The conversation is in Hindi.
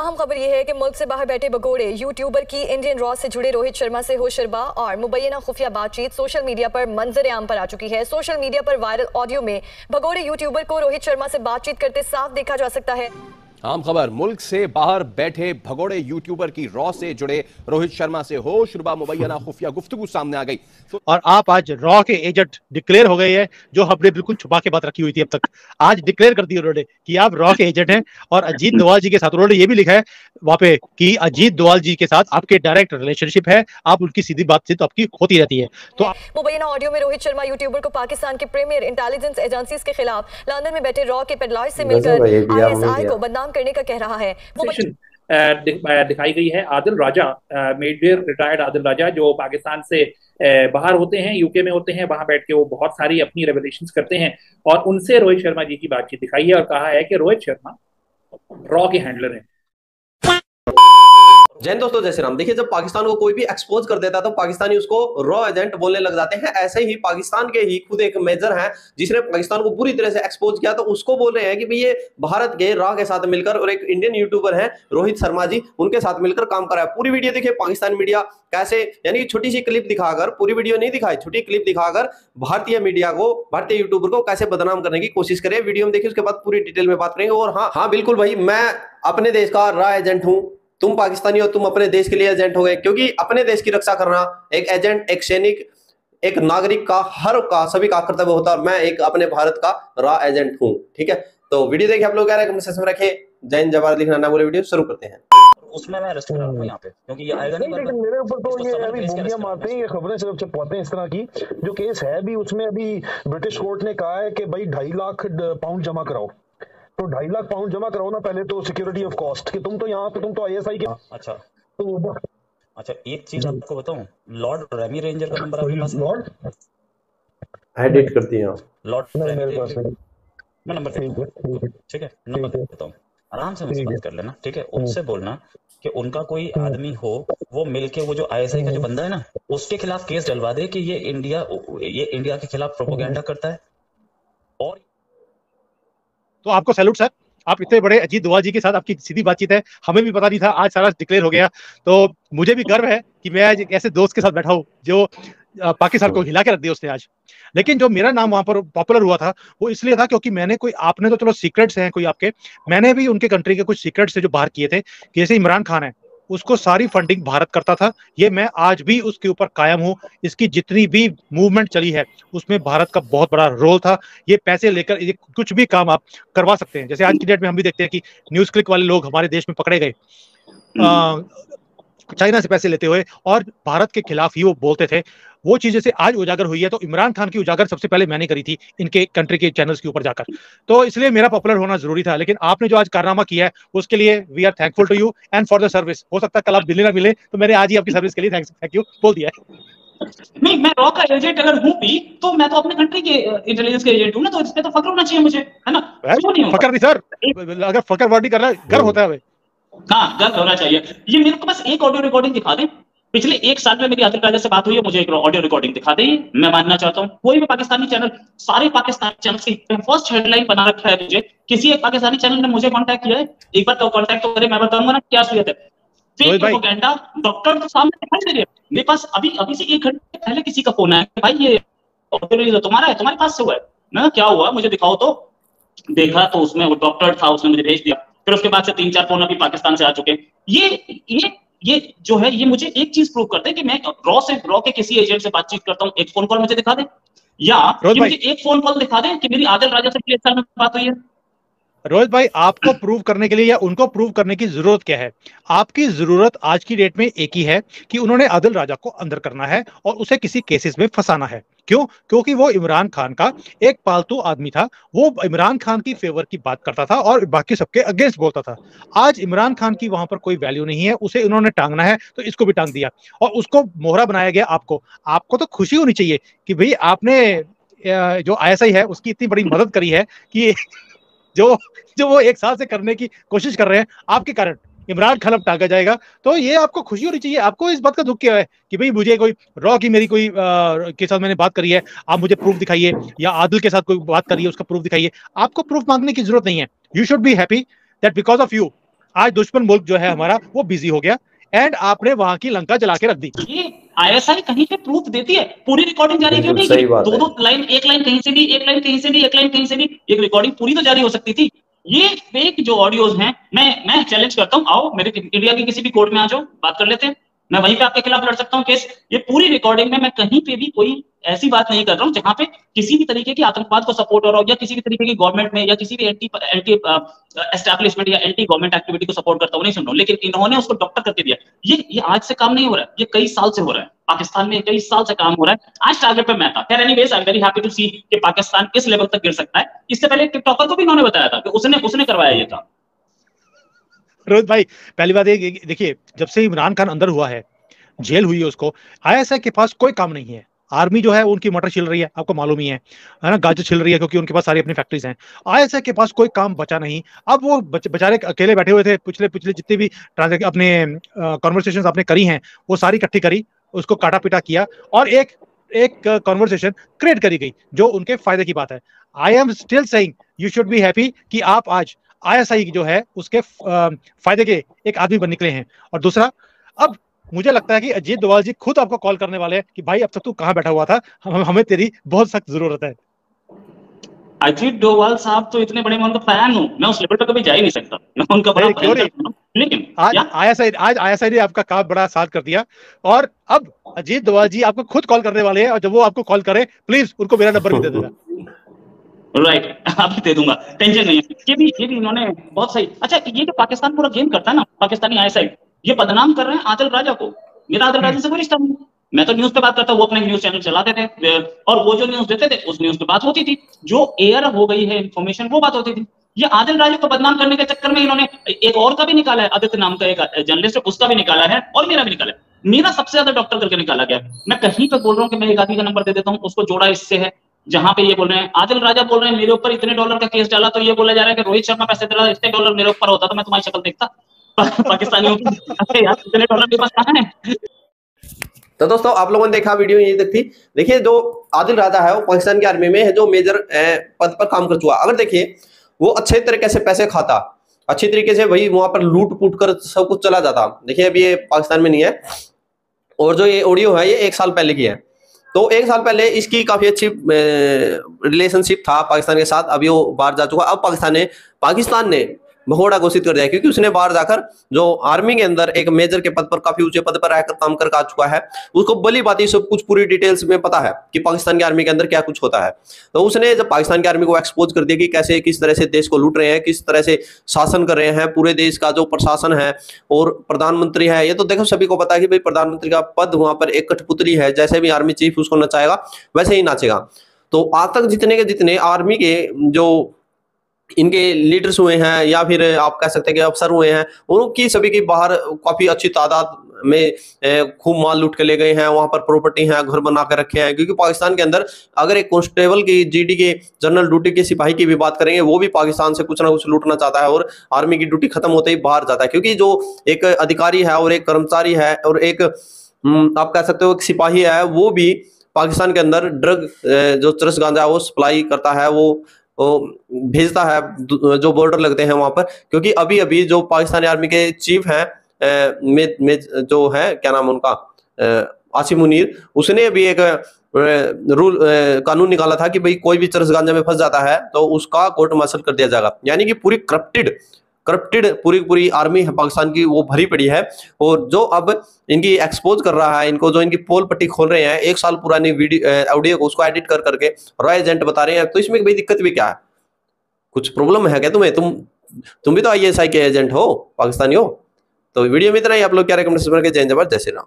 अहम खबर यह है कि मुल्क से बाहर बैठे बगोड़े यूट्यूबर की इंडियन रॉ से जुड़े रोहित शर्मा से हो शर्बा और मुबैना खुफिया बातचीत सोशल मीडिया पर मंजर आम पर आ चुकी है। सोशल मीडिया पर वायरल ऑडियो में भगोड़े यूट्यूबर को रोहित शर्मा से बातचीत करते साफ़ देखा जा सकता है। आम खबर मुल्क से बाहर बैठे भगोड़े यूट्यूबर की रॉ से जुड़े रोहित शर्मा से हो शुरुबा मुबैना खुफिया गुफ्तगु सामने आ गई। तो और आप आज रॉ के एजेंट डिक्लेयर हो गए हैं जो हमने बिल्कुल छुपा के बात रखी हुई थी अब तक। आज डिक्लेयर कर दी उन्होंने कि आप रॉ के एजेंट हैं और अजीत दोवाल जी के साथ उन्होंने ये भी लिखा है वहाँ पे कि अजीत दोवाल जी के साथ आपके डायरेक्ट रिलेशनशिप है आप उनकी सीधी बातचीत तो आपकी होती रहती है। तो मुबैना ऑडियो में रोहित शर्मा यूट्यूबर को पाकिस्तान के प्रीमियर इंटेलिजेंस एजेंसी के खिलाफ लंदन में बैठे रॉ के पेडलर से मिलकर को बदनाम करने का कह रहा है। दिखाई गई है आदिल राजा मेजर रिटायर्ड आदिल राजा जो पाकिस्तान से बाहर होते हैं यूके में होते हैं वहाँ बैठ के वो बहुत सारी अपनी रेवल्यूशन करते हैं और उनसे रोहित शर्मा जी की बातचीत दिखाई है और कहा है कि रोहित शर्मा रॉ के हैंडलर हैं। जैन दोस्तों जैसे राम। देखिए, जब पाकिस्तान को कोई भी एक्सपोज कर देता है तो पाकिस्तानी उसको रॉ एजेंट बोलने लग जाते हैं। ऐसे ही पाकिस्तान के ही खुद एक मेजर हैं, जिसने पाकिस्तान को पूरी तरह से एक्सपोज किया तो उसको बोल रहे हैं कि भाई ये भारत के रॉ के साथ मिलकर और एक इंडियन यूट्यूबर है, रोहित शर्मा जी, उनके साथ मिलकर काम कर है। पूरी वीडियो देखिए, पाकिस्तान मीडिया कैसे, यानी कि छोटी सी क्लिप दिखाकर, पूरी वीडियो नहीं दिखाई, छोटी क्लिप दिखाकर भारतीय मीडिया को, भारतीय यूट्यूबर को कैसे बदनाम करने की कोशिश करे। वीडियो में देखिए, उसके बाद पूरी डिटेल में बात करेंगे। और हाँ हाँ बिल्कुल भाई, मैं अपने देश का रॉ एजेंट हूँ। तुम पाकिस्तानी हो तुम अपने देश के लिए एजेंट हो गए। क्योंकि अपने देश की रक्षा करना एक एजेंट एक सैनिक एक नागरिक का हर का सभी का कर्तव्य होता है मैं एक अपने भारत का रा एजेंट हूँ ठीक है? तो वीडियो देखिए आप लोग कह रहे हैं रखे जैन जवाहर लिखना ना बोले वीडियो शुरू करते हैं। उसमें मैं हूँ यहाँ पे क्योंकि ये आएगा नहीं लेकिन मेरे ऊपर तो ये अभी बूंदियाँ मारते हैं ये खबरें सिर्फ़ छपवाते हैं इस तरह की जो केस है भी उसमें अभी ब्रिटिश कोर्ट ने कहा है कि भाई ढाई लाख पाउंड जमा कराओ। तो ढाई लाख पाउंड जमा कराओ ना पहले तो सिक्योरिटी ऑफ़ कॉस्ट कि तुम तो यहाँ पे तुम तो आईएसआई के हाँ, अच्छा। तो अच्छा एक चीज़ आपको बताऊँ? लॉर्ड रेमी रेंजर का नंबर आपके पास लॉर्ड एडिट कर दिया लॉर्ड मेरे पास मैं नंबर ठीक है नंबर बताऊँ। आराम से मुझसे बात कर लेना ठीक है? उनसे बोलना कि उनका कोई हम्म। आदमी हो वो मिलके वो जो आईएसआई का जो बंदा है ना उसके खिलाफ केस डलवा दे कि ये इंडिया ये इंडिया के खिलाफ प्रोपोगेंडा करता है। और तो आपको सैल्यूट सर। आप इतने बड़े अजीत दुआ जी के साथ आपकी सीधी बातचीत है। हमें भी पता नहीं था आज सारा डिक्लेयर हो गया। तो मुझे भी गर्व है कि मैं आज ऐसे दोस्त के साथ बैठा हूँ जो पाकिस्तान को हिला के रख दिया उसने आज। लेकिन जो मेरा नाम वहाँ पर पॉपुलर हुआ था वो इसलिए था क्योंकि मैंने कोई आपने तो चलो सीक्रेट्स हैं कोई आपके। मैंने भी उनके कंट्री के कुछ सीक्रेट्स जो बाहर किए थे कि जैसे इमरान खान है। उसको सारी फंडिंग भारत करता था। ये मैं आज भी उसके ऊपर कायम हूँ। इसकी जितनी भी मूवमेंट चली है उसमें भारत का बहुत बड़ा रोल था। ये पैसे लेकर ये कुछ भी काम आप करवा सकते हैं। जैसे आज की डेट में हम भी देखते हैं कि न्यूज़ क्लिक वाले लोग हमारे देश में पकड़े गए। चाइना से पैसे लेते हुए और भारत के खिलाफ ही वो बोलते थे। वो चीज़ जैसे आज उजागर हुई है तो इमरान खान की उजागर सबसे पहले मैंने करी थी इनके कंट्री के चैनल्स के ऊपर जाकर। तो इसलिए मेरा पॉपुलर होना ज़रूरी था लेकिन आपने जो आज कारनामा किया है उसके लिए we are thankful to you and for the service हो सकता है कल आप दिल्ली ना मिले तो मैंने आज ही आपकी सर्विस के लिए थैंक यू बोल दिया है। नहीं मैं रॉ का एजेंट अगर हूँ भी तो मैं तो अपने कंट्री के इंटेलिजेंस के एजेंट हूँ ना तो इसमें तो फकर होना चाहिए मुझे है ना? फकर नहीं सर अगर फकर वर्डी कर रहा है गर्व होता है हाँ गर्व होना चाहिए। ये मेरे को बस एक ऑडियो रिकॉर्डिंग दिखा दे। पिछले एक साल में मेरी आदिल राजा से बात हुई है मुझे एक ऑडियो रिकॉर्डिंग दिखा दे। मैं मानना चाहता हूँ कोई भी पाकिस्तानी चैनल सारे पाकिस्तानी चैनल की फ़र्स्ट हेडलाइन बना रखा है मुझे। किसी एक पाकिस्तानी चैनल ने मुझे कांटेक्ट किया है। एक बार तो कांटेक्ट तो करे मैं बताऊँगा ना क्या सूरत है। प्रोपेगेंडा डॉक्टर तो सामने दिखाई दे रही है मेरे पास अभी अभी से एक घंटे पहले किसी का फ़ोन आया भाई ये ऑडियो तुम्हारा है तुम्हारे पास से हुआ है। मैं क्या हुआ? मुझे दिखाओ तो। देखा तो उसमें वो डॉक्टर था उसने मुझे भेज दिया। फिर उसके बाद से तीन चार फ़ोन अभी पाकिस्तान से आ चुके ये ये ये जो है ये मुझे एक चीज़ प्रूव करते हैं कि मैं रॉ से रॉ के किसी एजेंट से बातचीत करता हूँ। एक फ़ोन कॉल मुझे दिखा दे। या कि मुझे एक फ़ोन कॉल दिखा दे कि मेरी आदिल राजा से साल में बात हुई है। रोहित भाई आपको प्रूव करने के लिए या उनको प्रूव करने की ज़रूरत क्या है? आपकी ज़रूरत आज की डेट में एक ही है कि उन्होंने आदिल राजा को अंदर करना है और उसे किसी केसेस में फंसाना है। क्यों? क्योंकि वो इमरान खान का एक पालतू आदमी था। वो इमरान खान की फेवर की बात करता था और बाकी सबके अगेंस्ट बोलता था। आज इमरान खान की वहाँ पर कोई वैल्यू नहीं है, उसे इन्होंने टांगना है तो इसको भी टांग दिया। और उसको मोहरा बनाया गया आपको। आपको तो खुशी होनी चाहिए कि भाई आपने जो आई है, उसकी इतनी बड़ी मदद करी है कि जो जो वो एक साल से करने की कोशिश कर रहे हैं, आपके कारण। इमरान खान अब टांगा जाएगा। तो ये आपको खुशी होनी चाहिए। आपको इस बात का दुख क्या है कि भाई मुझे कोई रॉ की मेरी कोई आ, के साथ मैंने बात करी है। आप मुझे प्रूफ दिखाइए या आदिल के साथ कोई बात करिए उसका प्रूफ दिखाइए। आपको प्रूफ मांगने की ज़रूरत नहीं है। You should be happy that because of you आज दुश्मन मुल्क जो है हमारा वो बिज़ी हो गया। एंड आपने वहाँ की लंका जला के रख दी। ये आईएसआई कहीं पे प्रूफ देती है? पूरी रिकॉर्डिंग जारी क्यों नहीं दो दो लाइन एक लाइन कहीं से भी एक लाइन कहीं से भी एक लाइन कहीं से भी एक रिकॉर्डिंग पूरी तो जारी हो सकती थी। ये फेक जो ऑडियोज हैं, मैं मैं चैलेंज करता हूँ। आओ, मेरे इंडिया के किसी भी कोर्ट में आ जाओ, बात कर लेते हैं। मैं वहीं पे आपके खिलाफ लड़ सकता हूँ, केस। ये पूरी रिकॉर्डिंग में मैं कहीं पे भी कोई ऐसी बात नहीं कर रहा हूँ जहाँ पे किसी भी तरीके की आतंकवाद को सपोर्ट हो रहा हो, या किसी भी तरीके की गवर्नमेंट में, या किसी भी एंटी एंटी एस्टैब्लिशमेंट या एंटी गवर्नमेंट एक्टिविटी को सपोर्ट करता हूँ नहीं सुन रहा हूँ। लेकिन इन्होंने उसको डॉक्टर करके दिया। ये ये आज से काम नहीं हो रहा है, ये कई साल से हो रहा है। पाकिस्तान में कई साल से काम हो रहा है। आज टारगेट पे मैं था। खैर anyways I am very happy to see कि पाकिस्तान किस लेवल तक गिर सकता है। इससे पहले टिकटॉकर को भी इन्होंने बताया था कि उसने उसने करवाया ये था। रोहित भाई पहली बात देखिए जब से इमरान खान अंदर हुआ है जेल हुई है उसको आईएसआई के पास कोई काम नहीं है। आर्मी जो है उनकी मटर छिल रही है आपको मालूम ही है है ना? गाजर छिल रही है क्योंकि उनके पास सारी अपनी फैक्ट्रीज हैं। आईएसआई के पास कोई काम बचा नहीं। अब वो बच, बेचारे अकेले बैठे हुए थे पिछले पिछले जितने भी अपने कॉन्वर्सेशन आपने करी हैं वो सारी इकट्ठी करी उसको काटा पीटा किया और एक एक कॉन्वर्सेशन क्रिएट करी गई जो उनके फ़ायदे की बात है। I am still saying you should be happy कि आप आज आईएसआई जो है उसके फ़ायदे के एक आदमी बन निकले हैं। और दूसरा अब मुझे लगता है कि अजीत डोवाल जी खुद आपको कॉल करने वाले हैं कि भाई अब तक तू कहाँ बैठा हुआ था? हम हमें तेरी बहुत सख्त ज़रूरत है। अजीत डोवाल साहब तो इतने बड़े मैं उनका फ़ैन हूँ। मैं उस लेवल पे कभी जा ही नहीं सकता। मैं उनका बड़ा क्यों नहीं? लेकिन आज आईएसआई आज आईएसआई ने आपका काम बड़ा साथ कर दिया। और अब अजीत डोवाल जी आपको खुद कॉल करने वाले हैं और जब वो आपको कॉल करे प्लीज़ उनको मेरा नंबर भी दे देना। राइट अभी दे दूँगा। टेंशन नहीं है। ये भी ये भी इन्होंने बहुत सही अच्छा ये जो पाकिस्तान पूरा गेम करता है ना, पाकिस्तानी आईएसआई ये बदनाम कर रहे हैं आदिल राजा को। मेरा आदिल राजा से कोई रिश्ता नहीं मैं तो न्यूज़ पे बात करता वो अपने न्यूज़ चैनल चलाते थे। और वो जो न्यूज़ देते थे, उस न्यूज़ पे बात होती थी। जो एयर हो गई है इन्फॉर्मेशन वो बात होती थी। ये आदिल राजा को बदनाम करने के चक्कर में इन्होंने एक और का भी निकाला है आदित्य नाम का एक जर्नलिस्ट है, उसका भी निकाला है, और मेरा भी निकाला है। मेरा सबसे ज़्यादा डॉक्टर करके निकाला गया मैं कहीं पर बोल रहा हूँ कि मैं एक आदमी का नंबर दे देता हूँ, उसको जोड़ा इससे है। जहाँ पे ये बोल रहे हैं, आदिल राजा बोल रहे हैं, मेरे ऊपर इतने डॉलर का केस डाला तो ये बोला जा रहा है कि रोहित शर्मा पैसे दे इतने डॉलर मेरे ऊपर होता तो मैं तुम्हारी शक्ल देखता। पाकिस्तानियों की। इतने डॉलर मेरे पास कहाँ है? तो दोस्तों, आप लोगों ने देखा वीडियो यही तक थी। देखिए, जो आदिल राजा है, वो पाकिस्तान की आर्मी में है, जो मेजर पद पर काम कर चुका अगर देखिए, वो अच्छे तरीके से पैसे खाता, अच्छी तरीके से वही वहाँ पर लूट पूट कर सब कुछ चला जाता। देखिए अभी ये पाकिस्तान में नहीं है। और जो ये ऑडियो है, ये एक साल पहले की है। तो एक साल पहले इसकी काफ़ी अच्छी रिलेशनशिप था पाकिस्तान के साथ। अभी वो बाहर जा चुका। अब पाकिस्तान ने पाकिस्तान ने भगोड़ा घोषित कर दिया क्योंकि उसने बाहर जाकर जो आर्मी के अंदर एक मेजर के पद पर, काफ़ी ऊँचे पद पर रहकर काम कर आ चुका है। उसको बली बाती सब कुछ पूरी डिटेल्स में पता है कि पाकिस्तान की आर्मी के अंदर क्या कुछ होता है। तो उसने जब पाकिस्तान की आर्मी को एक्सपोज कर दिया कि कैसे, किस तरह से देश को लूट रहे हैं, किस तरह से शासन कर रहे हैं, पूरे देश का जो प्रशासन है और प्रधानमंत्री है, ये तो देखो सभी को पता है कि भाई प्रधानमंत्री का पद वहाँ पर एक कठपुतली है, जैसे भी आर्मी चीफ उसको नचाएगा, वैसे ही नाचेगा। तो आज तक जितने के जितने आर्मी के जो इनके लीडर्स हुए हैं या फिर आप कह सकते हैं कि अफसर हुए हैं उनकी सभी की बाहर काफ़ी अच्छी तादाद में खूब माल लूट के ले गए हैं वहाँ पर प्रॉपर्टी है घर बना के रखे हैं क्योंकि पाकिस्तान के अंदर अगर एक कांस्टेबल की जीडी के जनरल ड्यूटी के सिपाही की भी बात करेंगे वो भी पाकिस्तान से कुछ ना कुछ लूटना चाहता है और आर्मी की ड्यूटी खत्म होते ही बाहर जाता है क्योंकि जो एक अधिकारी है और एक कर्मचारी है और एक हम्म, आप कह सकते हो एक सिपाही है वो भी पाकिस्तान के अंदर ड्रग जो चरस गांजा वो सप्लाई करता है वो भेजता है जो बॉर्डर लगते हैं वहाँ पर। क्योंकि अभी अभी जो पाकिस्तानी आर्मी के चीफ हैं जो है, क्या नाम उनका आसिफ मुनीर, उसने अभी एक रूल कानून निकाला था कि भाई कोई भी चरस गांजा में फंस जाता है तो उसका कोर्ट मार्शल कर दिया जाएगा। यानी कि पूरी करप्टेड करप्टेड पूरी पूरी आर्मी है पाकिस्तान की वो भरी पड़ी है। और जो अब इनकी एक्सपोज कर रहा है, इनको जो इनकी पोल पट्टी खोल रहे हैं, एक साल पुरानी वीडियो ऑडियो को उसको एडिट कर करके रॉय एजेंट बता रहे हैं तो इसमें भाई दिक्कत भी क्या है? कुछ प्रॉब्लम है क्या तुम्हें? तुम तुम भी तो आईएसआई के एजेंट हो, पाकिस्तानी हो। तो वीडियो में इतना ही, आप लोग क्या रिकमेंडेशन करके जय जवाब जय श्री राम।